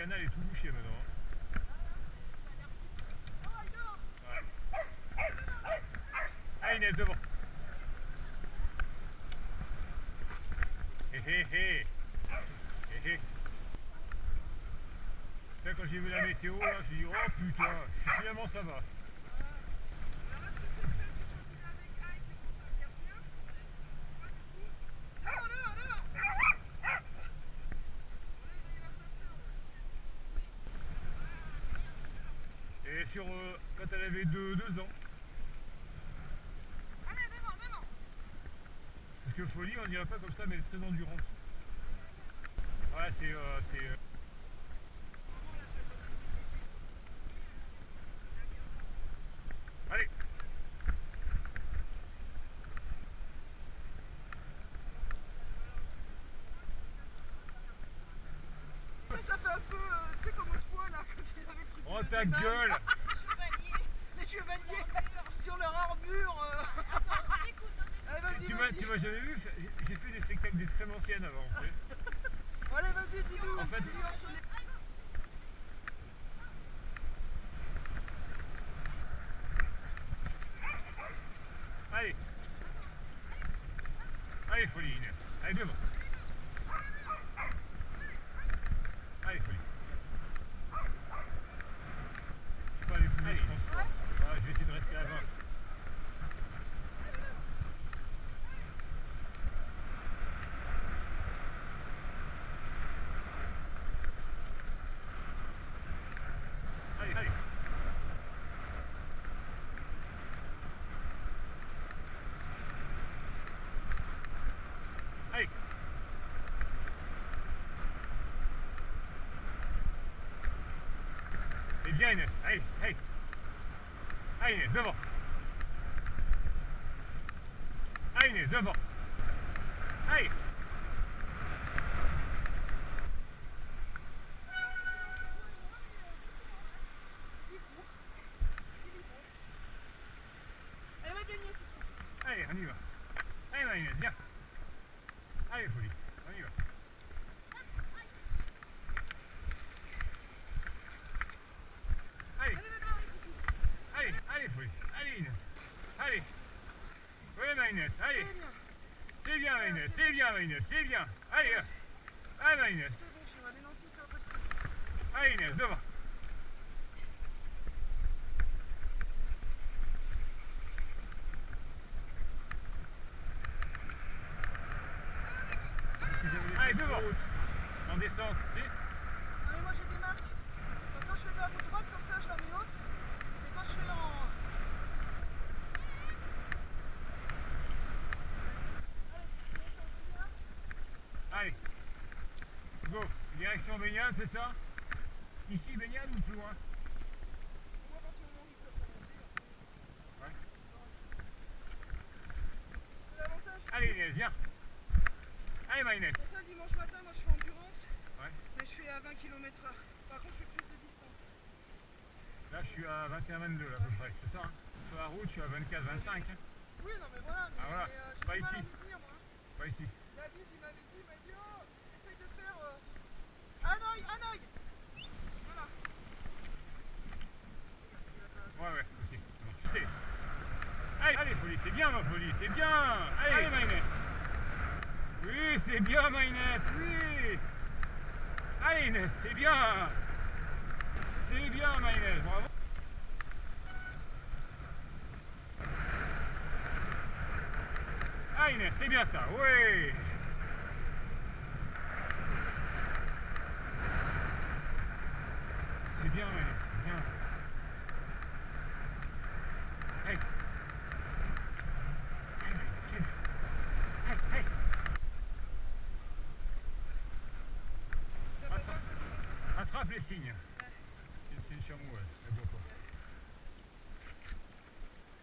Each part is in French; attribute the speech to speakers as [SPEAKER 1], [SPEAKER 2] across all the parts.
[SPEAKER 1] canal est tout bouché maintenant. hein. Ah, Inès, devant. Hé hé hé. Hé hé. Quand j'ai vu la météo, là, je dit, oh putain, finalement ça va. Et sur, euh, quand elle avait 2 deux, ans. Parce que folie, on dirait pas comme ça, mais elle est très endurante. Ouais, c'est. Euh, c'est, euh, Allez
[SPEAKER 2] Ça, ça fait un peu, euh, tu sais, comme autrefois, là, quand ils avaient le truc
[SPEAKER 1] Oh ta gueule
[SPEAKER 2] nage. Les chevaliers sur leur armure. euh. Allez, vas-y,
[SPEAKER 1] Tu m'as
[SPEAKER 2] vas-y.
[SPEAKER 1] tu m'as jamais vu J'ai- J'ai fait des avant.
[SPEAKER 2] Allez, vas-y, dis-nous.
[SPEAKER 1] En fait- Allez Allez folie. Allez devant Allez folie Je peux aller plus vite je pense. Ouais, je vais essayer de rester à 20. Allez, allez Allez C'est bien Inès, allez, allez Allez Inès, devant Allez Inès, devant Allez
[SPEAKER 2] Allez, va gagner.
[SPEAKER 1] Allez, on y va Allez ma Inès, viens Allez folie, on y va Allez Allez, allez folie, allez Inès Allez Oui ma Inès, allez. C'est bien Inès, c'est bien Inès, c'est bien Allez, là. allez Inès. Allez Inès, devant Allez, devant En descente, tu sais
[SPEAKER 2] Non, mais moi j'ai des marques. Quand je fais la route droite, comme ça, je la mets haute. Et quand je fais en.
[SPEAKER 1] Allez Go Direction baignade, c'est ça? Ici baignade ou plus loin? Ouais. Allez Inès, viens Allez ma Inès
[SPEAKER 2] ça, dimanche matin, moi je fais endurance.
[SPEAKER 1] Ouais.
[SPEAKER 2] Mais je fais à 20 km/h. Par contre, je fais plus de distance.
[SPEAKER 1] Là je suis à 21-22 là, à peu près, c'est ça hein? Sur la route je suis à 24-25 hein.
[SPEAKER 2] Oui, non, mais voilà. Mais,
[SPEAKER 1] Ah, voilà.
[SPEAKER 2] mais, euh, j'ai
[SPEAKER 1] Pas
[SPEAKER 2] mal à
[SPEAKER 1] ici.
[SPEAKER 2] m'y tenir, moi.
[SPEAKER 1] Pas ici
[SPEAKER 2] David, il m'avait dit, il m'a dit, oh, essaye de faire euh,
[SPEAKER 1] Ouais ouais, ok, Allez, allez c'est bien ma folie, c'est bien. Allez, allez Oui, c'est bien ma Inès, oui. Allez Inès, c'est bien. C'est bien ma Inès, bravo. Ah Inès, c'est bien ça, oui Hey. Attrape, les signes. C'est-.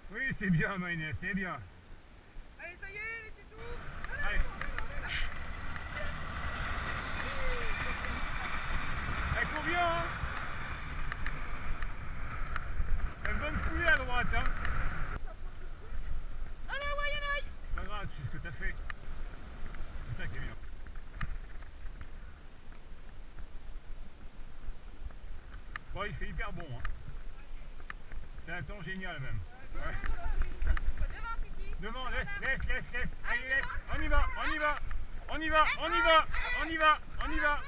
[SPEAKER 1] Oui, c'est bien, ma Inès, c'est bien.
[SPEAKER 2] Allez, ça y est, les tétous.
[SPEAKER 1] Allez. Elle court bien, hein Elle me donne couler à droite, hein
[SPEAKER 2] Allez, ouais, y'en a.
[SPEAKER 1] C'est pas grave, c'est ce que t'as fait. C'est ça qui est bien. Il fait hyper bon. Hein. C'est un temps génial même. Devant, laisse, laisse, laisse, laisse. Allez, laisse. On y va, on y va. On y va, on y va, on y va, on y va.